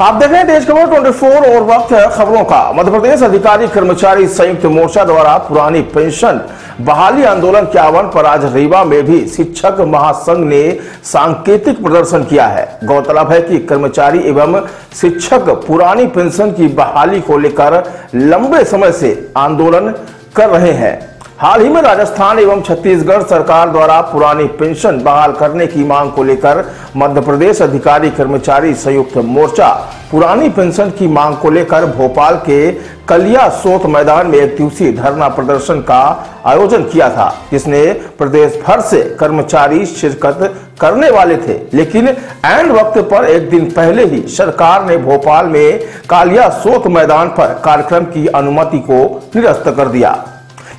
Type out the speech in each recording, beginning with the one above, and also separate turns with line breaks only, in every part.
आप देख रहे हैं देश खबर 24 और वक्त है खबरों का। मध्य प्रदेश अधिकारी कर्मचारी संयुक्त मोर्चा द्वारा पुरानी पेंशन, बहाली आंदोलन के आह्वान पर आज रीवा में भी शिक्षक महासंघ ने सांकेतिक प्रदर्शन किया है। गौरतलब है कि कर्मचारी एवं शिक्षक पुरानी पेंशन की बहाली को लेकर लंबे समय से आंदोलन कर रहे हैं। हाल ही में राजस्थान एवं छत्तीसगढ़ सरकार द्वारा पुरानी पेंशन बहाल करने की मांग को लेकर मध्य प्रदेश अधिकारी कर्मचारी संयुक्त मोर्चा पुरानी पेंशन की मांग को लेकर भोपाल के कलिया सोत मैदान में एक दिवसीय धरना प्रदर्शन का आयोजन किया था, जिसने प्रदेश भर से कर्मचारी शिरकत करने वाले थे। लेकिन एंड वक्त पर एक दिन पहले ही सरकार ने भोपाल में कालिया सोत मैदान पर कार्यक्रम की अनुमति को निरस्त कर दिया।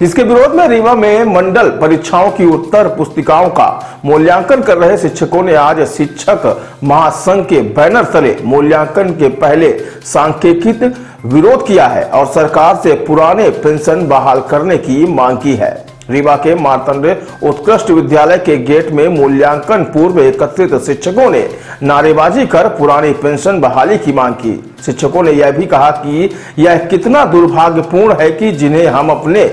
इसके विरोध में रीवा में मंडल परीक्षाओं की उत्तर पुस्तिकाओं का मूल्यांकन कर रहे शिक्षकों ने आज शिक्षक महासंघ के बैनर तले मूल्यांकन के पहले सांकेतिक विरोध किया है और सरकार से पुराने पेंशन बहाल करने की मांग की है। रीवा के मारतंड उत्कृष्ट विद्यालय के गेट में मूल्यांकन पूर्व एकत्रित शिक्षकों ने नारेबाजी कर पुरानी पेंशन बहाली की मांग की। शिक्षकों ने यह भी कहा कि यह कितना दुर्भाग्यपूर्ण है कि जिन्हें हम अपने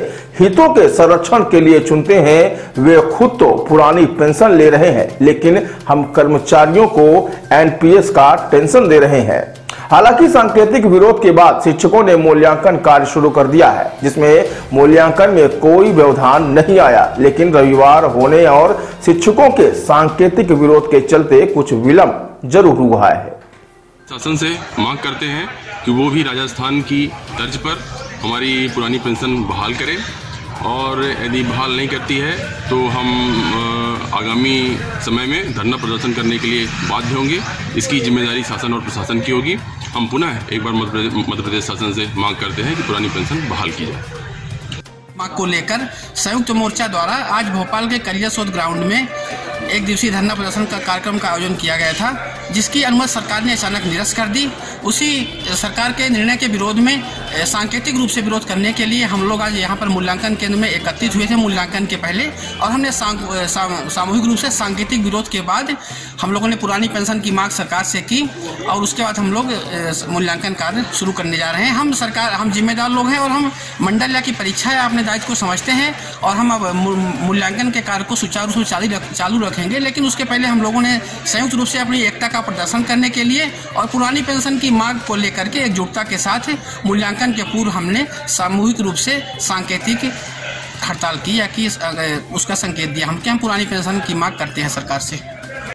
हितों के संरक्षण के लिए चुनते हैं, वे खुद तो पुरानी पेंशन ले रहे हैं, लेकिन हम कर्मचारियों को एनपीएस का टेंशन दे रहे हैं। हालाँकि सांकेतिक विरोध के बाद शिक्षकों ने मूल्यांकन कार्य शुरू कर दिया है, जिसमें मूल्यांकन में कोई व्यवधान नहीं आया। लेकिन रविवार होने और शिक्षकों के सांकेतिक विरोध के चलते कुछ विलंब ज़रूर हुआ है।
शासन से मांग करते हैं कि वो भी राजस्थान की तर्ज पर हमारी पुरानी पेंशन बहाल करे। और यदि बहाल नहीं करती है तो हम आगामी समय में धरना प्रदर्शन करने के लिए बाध्य होंगे। इसकी ज़िम्मेदारी शासन और प्रशासन की होगी। हम पुनः एक बार मध्य प्रदेश शासन से मांग करते हैं कि पुरानी पेंशन बहाल की जाए।
मांग को लेकर संयुक्त मोर्चा द्वारा आज भोपाल के करिया शोध ग्राउंड में एक दिवसीय धरना प्रदर्शन का कार्यक्रम का आयोजन किया गया था, जिसकी अनुमति सरकार ने अचानक निरस्त कर दी। उसी सरकार के निर्णय के विरोध में सांकेतिक रूप से विरोध करने के लिए हम लोग आज यहाँ पर मूल्यांकन केंद्र में एकत्रित हुए थे मूल्यांकन के पहले और हमने सामूहिक रूप से सांकेतिक विरोध के बाद हम लोगों ने पुरानी पेंशन की मांग सरकार से की और उसके बाद हम लोग मूल्यांकन कार्य शुरू करने जा रहे हैं। हम सरकार, हम जिम्मेदार लोग हैं और हम मंडल या की परीक्षा या अपने दायित्व को समझते हैं और हम अब मूल्यांकन के कार्य को सुचारू रूप से चालू रखेंगे। लेकिन उसके पहले हम लोगों ने संयुक्त रूप से अपनी एकता का प्रदर्शन करने के लिए और पुरानी पेंशन की मांग को लेकर के एकजुटता के साथ मूल्यांकन के पूर्व हमने सामूहिक रूप से सांकेतिक हड़ताल की या कि उसका संकेत दिया। हम क्या पुरानी पेंशन की मांग करते हैं सरकार से?